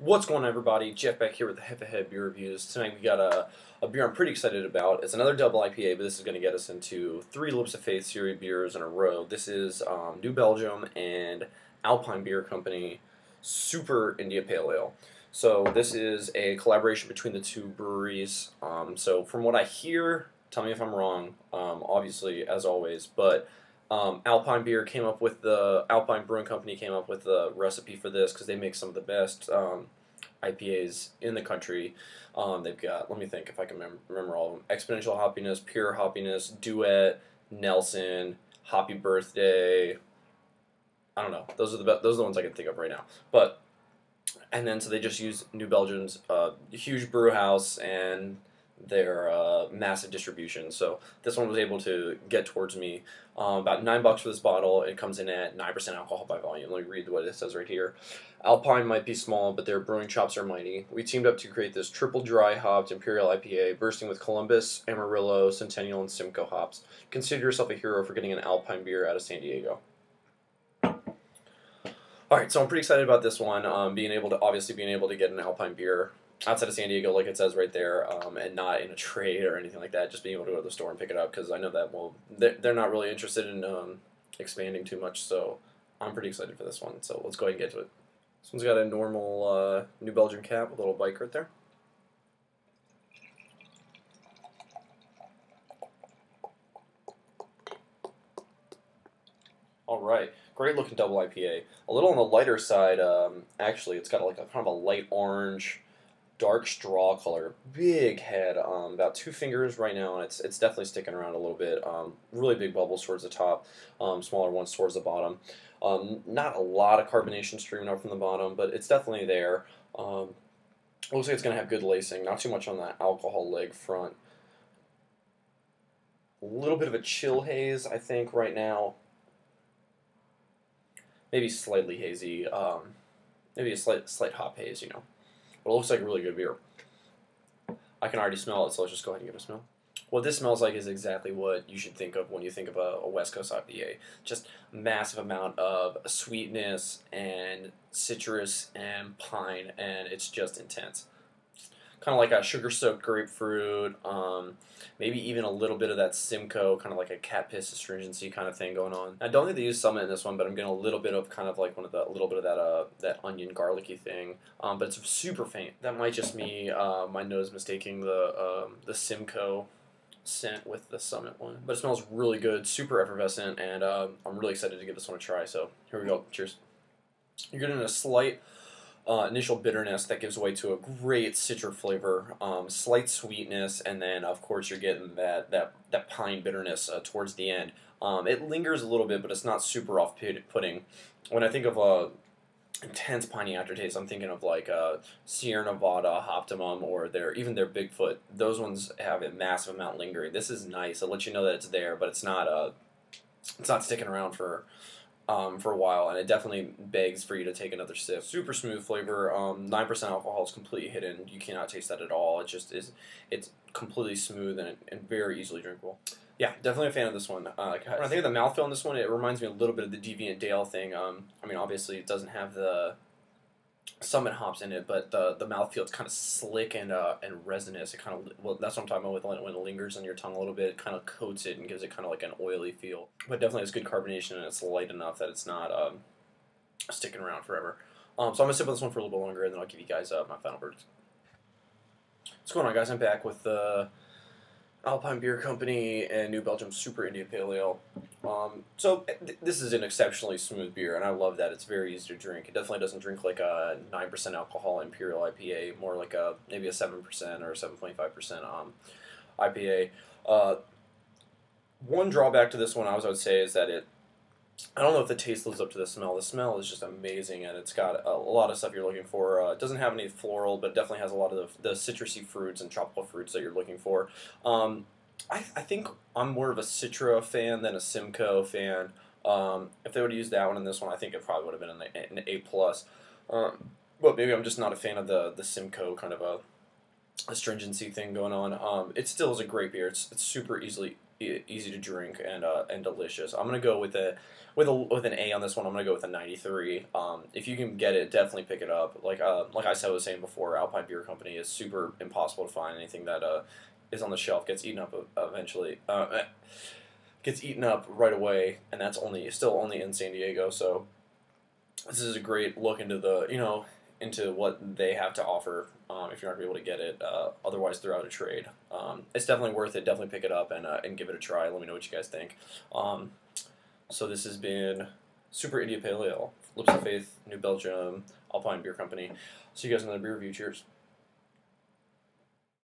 What's going on, everybody? Jeff back here with the Hefe Head Beer Reviews. Tonight we got a, a beer I'm pretty excited about. It's another double IPA, but this is going to get us into three Lips of Faith series beers in a row. This is um, New Belgium and Alpine Beer Company Super India Pale Ale. So this is a collaboration between the two breweries. Um, so from what I hear, tell me if I'm wrong. Um, obviously, as always, but um, Alpine Beer came up with the Alpine Brewing Company came up with the recipe for this because they make some of the best um, IPAs in the country. Um, they've got let me think if I can remember, remember all of them: Exponential Hoppiness, Pure Hoppiness, Duet, Nelson, Hoppy Birthday. I don't know. Those are the be- those are the ones I can think of right now. But and then so they just use New Belgium's uh, huge brew house and their uh, massive distribution. So this one was able to get towards me. Um, about nine bucks for this bottle. It comes in at nine percent alcohol by volume. Let me read what it says right here. Alpine might be small, but their brewing chops are mighty. We teamed up to create this triple dry hopped imperial IPA, bursting with Columbus, Amarillo, Centennial, and Simcoe hops. Consider yourself a hero for getting an Alpine beer out of San Diego. All right, so I'm pretty excited about this one. Um, being able to obviously being able to get an Alpine beer outside of San Diego, like it says right there, um, and not in a trade or anything like that. Just being able to go to the store and pick it up because I know that well, they're, they're not really interested in um, expanding too much. So I'm pretty excited for this one. So let's go ahead and get to it. This one's got a normal uh, New Belgium cap with a little bike right there. All right, great looking double IPA. A little on the lighter side, um, actually. It's got like a kind of a light orange, dark straw color, big head, um, about two fingers right now, and it's it's definitely sticking around a little bit. Um, really big bubbles towards the top, um, smaller ones towards the bottom. Um, not a lot of carbonation streaming up from the bottom, but it's definitely there. Um, looks like it's going to have good lacing, not too much on that alcohol leg front. A little bit of a chill haze, I think, right now maybe slightly hazy, um, maybe a slight slight hop haze, you know. It looks like really good beer. I can already smell it, so let's just go ahead and give it a smell. What this smells like is exactly what you should think of when you think of a, a West Coast IPA. Just massive amount of sweetness and citrus and pine, and it's just intense kind of like a sugar soaked grapefruit, um, maybe even a little bit of that Simcoe, kind of like a cat piss astringency kind of thing going on. I don't think they use Summit in this one, but I'm getting a little bit of kind of like one of the little bit of that uh, that onion garlicky thing, um, but it's super faint. That might just be uh, my nose mistaking the um, the Simcoe scent with the Summit one, but it smells really good, super effervescent, and uh, I'm really excited to give this one a try. So here we go. Cheers. You're getting a slight uh, initial bitterness that gives way to a great citra flavor, um, slight sweetness, and then of course you're getting that that that pine bitterness uh, towards the end. Um, it lingers a little bit, but it's not super off-putting. When I think of a intense piney aftertaste, I'm thinking of like uh, Sierra Nevada, Hoptimum, or their even their Bigfoot. Those ones have a massive amount lingering. This is nice. It lets you know that it's there, but it's not uh, it's not sticking around for um, for a while, and it definitely begs for you to take another sip. Super smooth flavor. Um, nine percent alcohol is completely hidden. You cannot taste that at all. It just is. It's completely smooth and, and very easily drinkable. Yeah, definitely a fan of this one. Uh, I think of the mouthfeel on this one, it reminds me a little bit of the Deviant Dale thing. Um, I mean, obviously, it doesn't have the summit hops in it, but the the mouthfeel it's kind of slick and uh, and resinous. It kind of well, that's what I'm talking about with when it lingers on your tongue a little bit. It kind of coats it and gives it kind of like an oily feel. But definitely has good carbonation and it's light enough that it's not um, sticking around forever. Um, so I'm gonna sip on this one for a little bit longer, and then I'll give you guys uh, my final verdict. What's going on, guys? I'm back with the. Uh, Alpine Beer Company and New Belgium Super India Pale Ale. Um, so th- this is an exceptionally smooth beer, and I love that. It's very easy to drink. It definitely doesn't drink like a nine percent alcohol Imperial IPA, more like a maybe a seven percent or seven point five percent um, IPA. Uh, one drawback to this one, I would say, is that it I don't know if the taste lives up to the smell. The smell is just amazing, and it's got a, a lot of stuff you're looking for. Uh, it doesn't have any floral, but definitely has a lot of the, the citrusy fruits and tropical fruits that you're looking for. Um, I, I think I'm more of a Citra fan than a Simcoe fan. Um, if they would have used that one in this one, I think it probably would have been an, an A plus. Um, but maybe I'm just not a fan of the the Simcoe kind of a astringency thing going on. Um, it still is a great beer. It's, it's super easily easy to drink and uh, and delicious. I'm gonna go with a with a with an A on this one. I'm gonna go with a 93. Um, if you can get it, definitely pick it up. Like uh, like I said, I was saying before, Alpine Beer Company is super impossible to find. Anything that uh, is on the shelf gets eaten up eventually. Uh, eh, gets eaten up right away, and that's only still only in San Diego. So this is a great look into the you know into what they have to offer um, if you're not able to get it uh, otherwise throughout a trade. Um, it's definitely worth it. Definitely pick it up and uh, and give it a try. Let me know what you guys think. Um, so this has been Super India Pale Ale, Lips of Faith, New Belgium, Alpine Beer Company. See you guys in the beer review. Cheers.